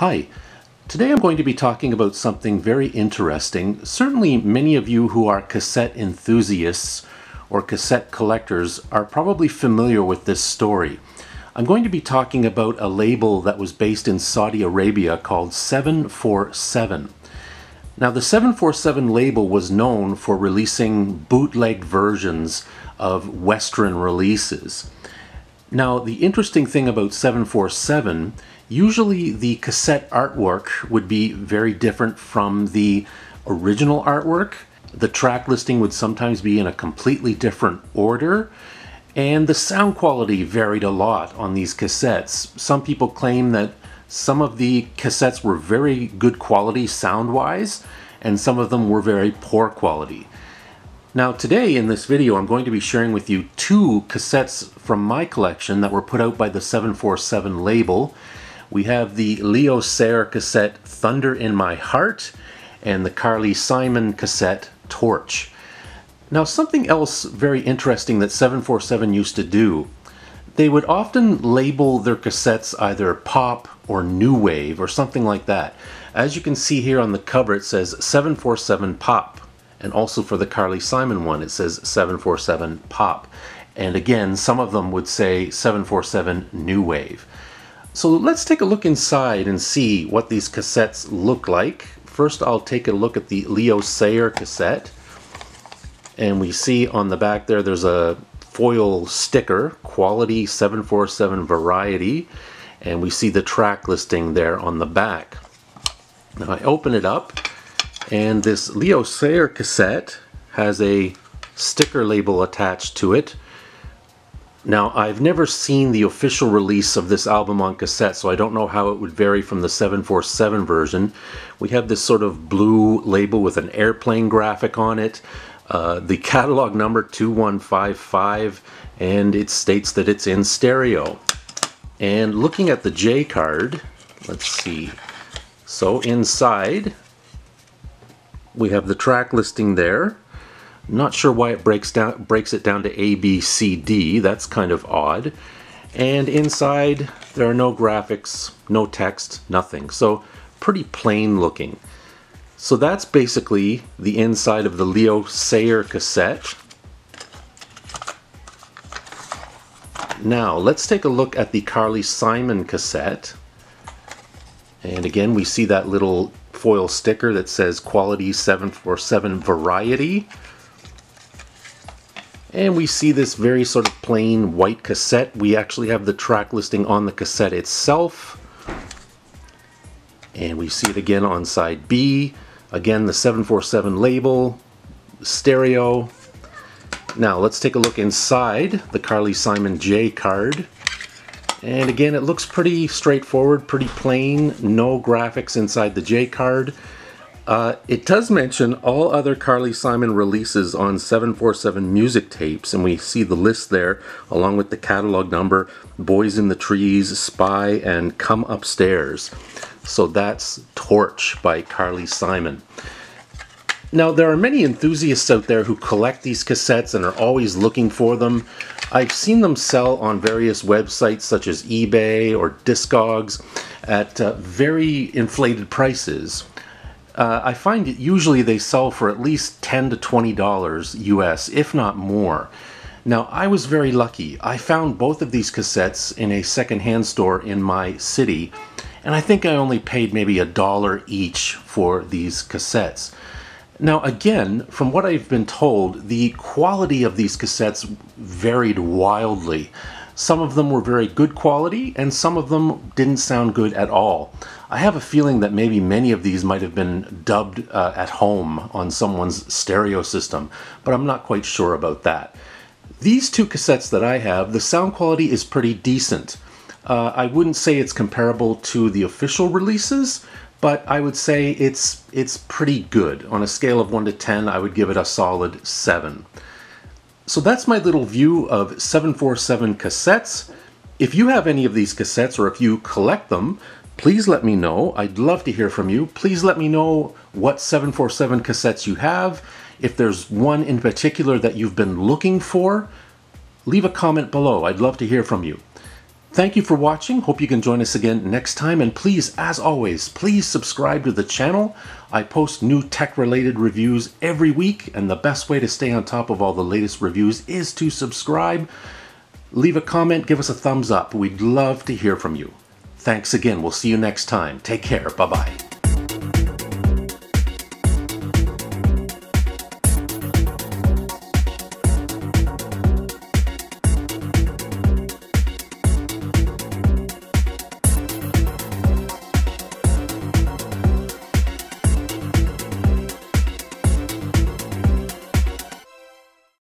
Hi. Today I'm going to be talking about something very interesting. Certainly many of you who are cassette enthusiasts or cassette collectors are probably familiar with this story. I'm going to be talking about a label that was based in Saudi Arabia called 747. Now the 747 label was known for releasing bootleg versions of Western releases. Now the interesting thing about 747 Usually the cassette artwork would be very different from the original artwork. The track listing would sometimes be in a completely different order. And the sound quality varied a lot on these cassettes. Some people claim that some of the cassettes were very good quality sound-wise, and some of them were very poor quality. Now today in this video I'm going to be sharing with you two cassettes from my collection that were put out by the 747 label we have the Leo Sayer cassette Thunder in My Heart and the Carly Simon cassette Torch. Now something else very interesting that 747 used to do, they would often label their cassettes either pop or new wave or something like that. As you can see here on the cover it says 747 pop and also for the Carly Simon one it says 747 pop. And again, some of them would say 747 new wave. So let's take a look inside and see what these cassettes look like. First I'll take a look at the Leo Sayer cassette. And we see on the back there there's a foil sticker, quality 747 variety. And we see the track listing there on the back. Now I open it up and this Leo Sayer cassette has a sticker label attached to it now, I've never seen the official release of this album on cassette, so I don't know how it would vary from the 747 version. We have this sort of blue label with an airplane graphic on it, uh, the catalog number 2155, and it states that it's in stereo. And looking at the J card, let's see. So inside, we have the track listing there. Not sure why it breaks down breaks it down to A, B, C, D. That's kind of odd. And inside there are no graphics, no text, nothing. So pretty plain looking. So that's basically the inside of the Leo Sayer cassette. Now let's take a look at the Carly Simon cassette. And again we see that little foil sticker that says quality 747 variety. And we see this very sort of plain white cassette. We actually have the track listing on the cassette itself. And we see it again on side B. Again, the 747 label, stereo. Now let's take a look inside the Carly Simon J card. And again, it looks pretty straightforward, pretty plain, no graphics inside the J card. Uh, it does mention all other Carly Simon releases on 747 music tapes, and we see the list there along with the catalog number Boys in the Trees, Spy, and Come Upstairs. So that's Torch by Carly Simon. Now, there are many enthusiasts out there who collect these cassettes and are always looking for them. I've seen them sell on various websites such as eBay or Discogs at uh, very inflated prices uh, I find it usually they sell for at least 10 to 20 dollars US, if not more. Now, I was very lucky. I found both of these cassettes in a secondhand store in my city, and I think I only paid maybe a dollar each for these cassettes. Now, again, from what I've been told, the quality of these cassettes varied wildly. Some of them were very good quality, and some of them didn't sound good at all. I have a feeling that maybe many of these might have been dubbed uh, at home on someone's stereo system, but I'm not quite sure about that. These two cassettes that I have, the sound quality is pretty decent. Uh, I wouldn't say it's comparable to the official releases, but I would say it's it's pretty good. On a scale of 1 to 10, I would give it a solid 7. So that's my little view of 747 cassettes. If you have any of these cassettes or if you collect them, please let me know. I'd love to hear from you. Please let me know what 747 cassettes you have. If there's one in particular that you've been looking for, leave a comment below. I'd love to hear from you. Thank you for watching. Hope you can join us again next time. And please, as always, please subscribe to the channel. I post new tech related reviews every week, and the best way to stay on top of all the latest reviews is to subscribe. Leave a comment, give us a thumbs up. We'd love to hear from you. Thanks again. We'll see you next time. Take care. Bye bye.